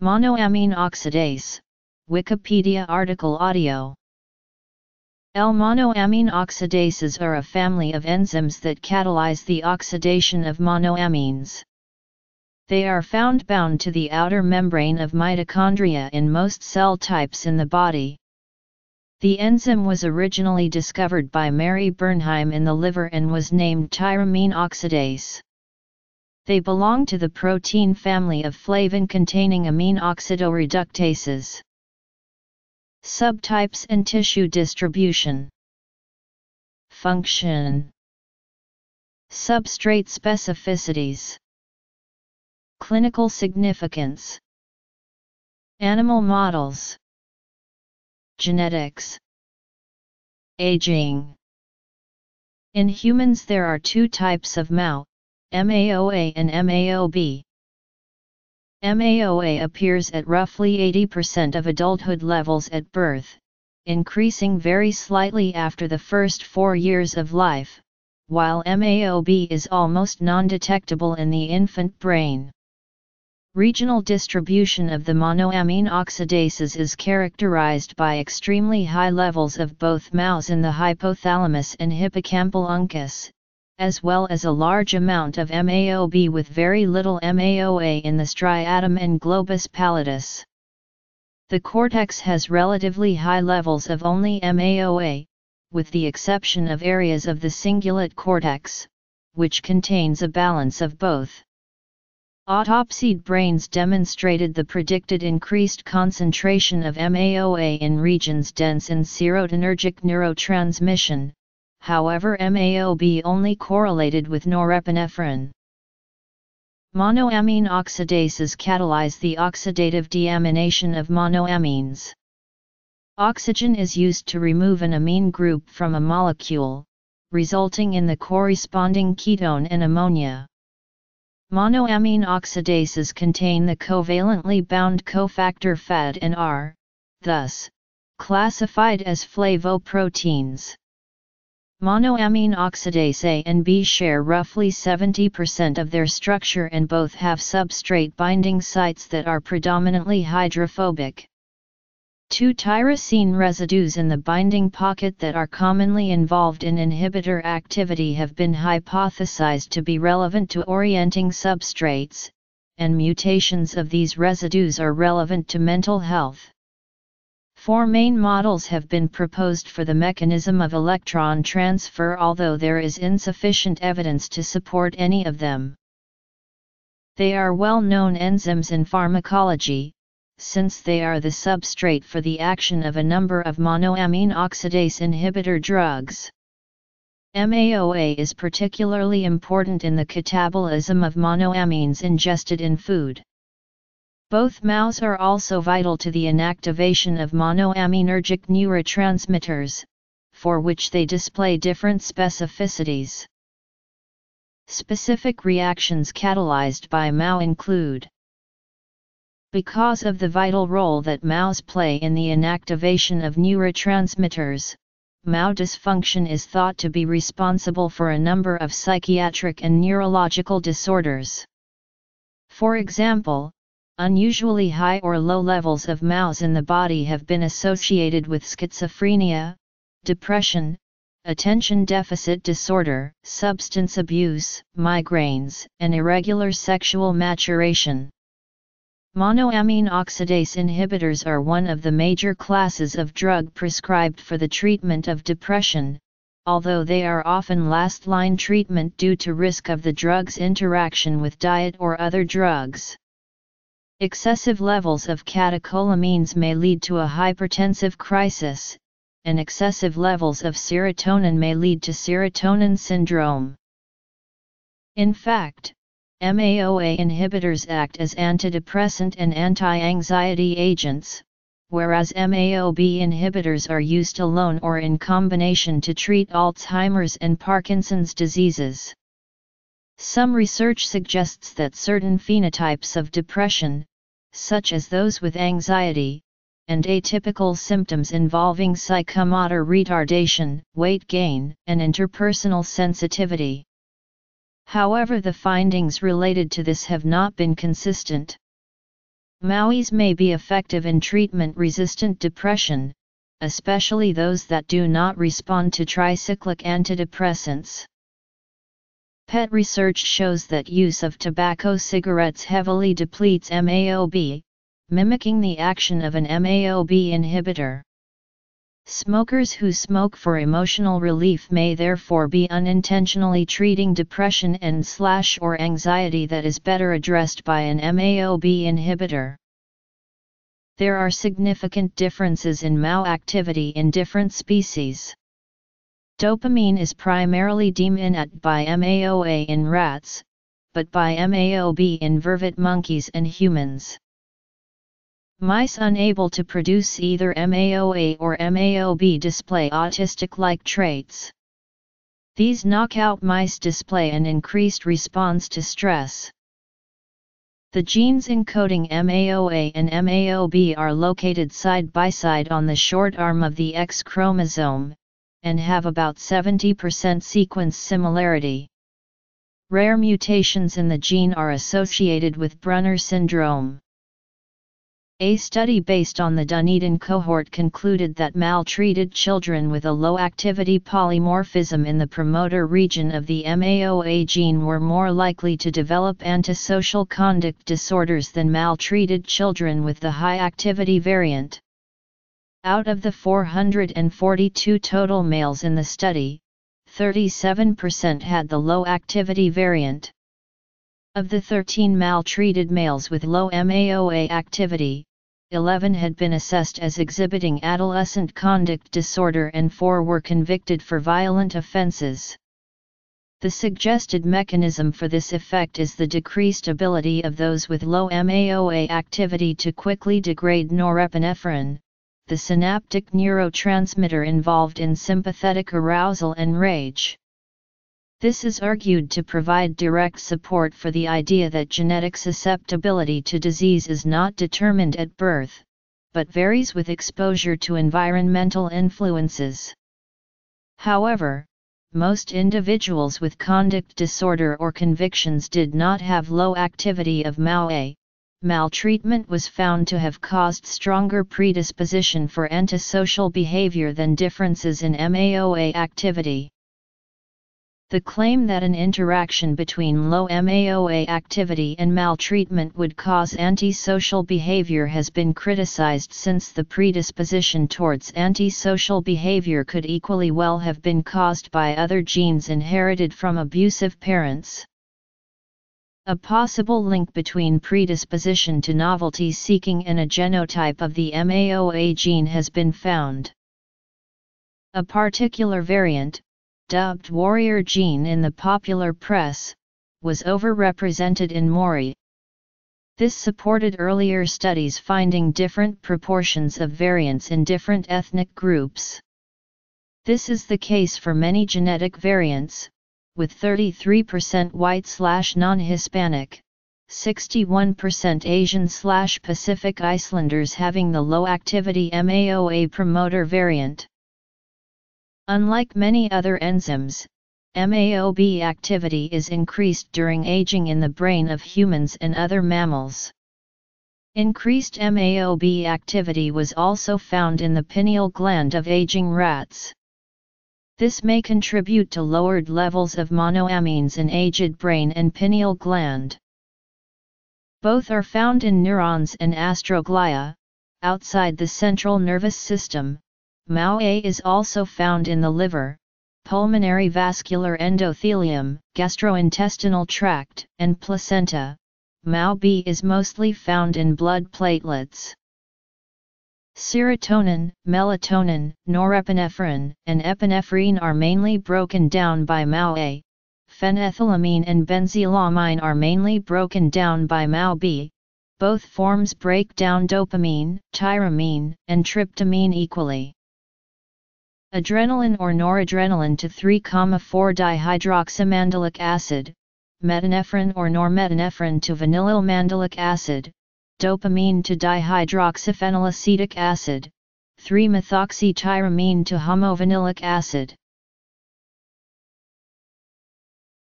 Monoamine oxidase, Wikipedia article audio. L-monoamine oxidases are a family of enzymes that catalyze the oxidation of monoamines. They are found bound to the outer membrane of mitochondria in most cell types in the body. The enzyme was originally discovered by Mary Bernheim in the liver and was named tyramine oxidase. They belong to the protein family of flavin-containing amine oxidoreductases. Subtypes and tissue distribution. Function. Substrate specificities. Clinical significance. Animal models. Genetics. Aging. In humans there are two types of MAO, MAOA and MAOB. MAOA appears at roughly 80% of adulthood levels at birth, increasing very slightly after the first four years of life, while MAOB is almost non-detectable in the infant brain. Regional distribution of the monoamine oxidases is characterized by extremely high levels of both MAOs in the hypothalamus and hippocampal uncus, as well as a large amount of MAOB with very little MAOA in the striatum and globus pallidus. The cortex has relatively high levels of only MAOA, with the exception of areas of the cingulate cortex, which contains a balance of both. Autopsied brains demonstrated the predicted increased concentration of MAOA in regions dense in serotonergic neurotransmission, however MAOB only correlated with norepinephrine. Monoamine oxidases catalyze the oxidative deamination of monoamines. Oxygen is used to remove an amine group from a molecule, resulting in the corresponding ketone and ammonia. Monoamine oxidases contain the covalently bound cofactor FAD and are, thus, classified as flavoproteins. Monoamine oxidase A and B share roughly 70% of their structure and both have substrate binding sites that are predominantly hydrophobic. Two tyrosine residues in the binding pocket that are commonly involved in inhibitor activity have been hypothesized to be relevant to orienting substrates, and mutations of these residues are relevant to mental health. Four main models have been proposed for the mechanism of electron transfer although there is insufficient evidence to support any of them. They are well-known enzymes in pharmacology, since they are the substrate for the action of a number of monoamine oxidase inhibitor drugs. MAOA is particularly important in the catabolism of monoamines ingested in food. Both MAOs are also vital to the inactivation of monoaminergic neurotransmitters, for which they display different specificities. Specific reactions catalyzed by MAO include Because of the vital role that MAOs play in the inactivation of neurotransmitters, MAO dysfunction is thought to be responsible for a number of psychiatric and neurological disorders. For example, Unusually high or low levels of MAOs in the body have been associated with schizophrenia, depression, attention deficit disorder, substance abuse, migraines, and irregular sexual maturation. Monoamine oxidase inhibitors are one of the major classes of drug prescribed for the treatment of depression, although they are often last-line treatment due to risk of the drug's interaction with diet or other drugs. Excessive levels of catecholamines may lead to a hypertensive crisis, and excessive levels of serotonin may lead to serotonin syndrome. In fact, MAOA inhibitors act as antidepressant and anti-anxiety agents, whereas MAOB inhibitors are used alone or in combination to treat Alzheimer's and Parkinson's diseases. Some research suggests that certain phenotypes of depression, such as those with anxiety, and atypical symptoms involving psychomotor retardation, weight gain, and interpersonal sensitivity. However the findings related to this have not been consistent. MAOIs may be effective in treatment-resistant depression, especially those that do not respond to tricyclic antidepressants. PET research shows that use of tobacco cigarettes heavily depletes MAOB, mimicking the action of an MAOB inhibitor. Smokers who smoke for emotional relief may therefore be unintentionally treating depression and slash or anxiety that is better addressed by an MAOB inhibitor. There are significant differences in MAO activity in different species. Dopamine is primarily deamined by MAOA in rats, but by MAOB in vervet monkeys and humans. Mice unable to produce either MAOA or MAOB display autistic-like traits. These knockout mice display an increased response to stress. The genes encoding MAOA and MAOB are located side by side on the short arm of the X chromosome, and have about 70% sequence similarity. Rare mutations in the gene are associated with Brunner syndrome. A study based on the Dunedin cohort concluded that maltreated children with a low-activity polymorphism in the promoter region of the MAOA gene were more likely to develop antisocial conduct disorders than maltreated children with the high-activity variant. Out of the 442 total males in the study, 37% had the low-activity variant. Of the 13 maltreated males with low MAOA activity, 11 had been assessed as exhibiting adolescent conduct disorder and 4 were convicted for violent offenses. The suggested mechanism for this effect is the decreased ability of those with low MAOA activity to quickly degrade norepinephrine, the synaptic neurotransmitter involved in sympathetic arousal and rage. This is argued to provide direct support for the idea that genetic susceptibility to disease is not determined at birth, but varies with exposure to environmental influences. However, most individuals with conduct disorder or convictions did not have low activity of MAOA. Maltreatment was found to have caused stronger predisposition for antisocial behavior than differences in MAOA activity. The claim that an interaction between low MAOA activity and maltreatment would cause antisocial behavior has been criticized since the predisposition towards antisocial behavior could equally well have been caused by other genes inherited from abusive parents. A possible link between predisposition to novelty seeking and a genotype of the MAOA gene has been found. A particular variant, dubbed warrior gene in the popular press, was overrepresented in Maori. This supported earlier studies finding different proportions of variants in different ethnic groups. This is the case for many genetic variants, with 33% white slash non-Hispanic, 61% Asian slash Pacific Islanders having the low activity MAOA promoter variant. Unlike many other enzymes, MAOB activity is increased during aging in the brain of humans and other mammals. Increased MAOB activity was also found in the pineal gland of aging rats. This may contribute to lowered levels of monoamines in aged brain and pineal gland. Both are found in neurons and astroglia, outside the central nervous system, MAO-A is also found in the liver, pulmonary vascular endothelium, gastrointestinal tract, and placenta. MAO-B is mostly found in blood platelets. Serotonin, melatonin, norepinephrine, and epinephrine are mainly broken down by MAOA. Phenethylamine and benzylamine are mainly broken down by MAOB. Both forms break down dopamine, tyramine, and tryptamine equally. Adrenaline or noradrenaline to 3,4-dihydroxymandelic acid, metanephrine or normetanephrine to vanillylmandelic acid, dopamine to dihydroxyphenylacetic acid, 3-methoxytyramine to homovanillic acid.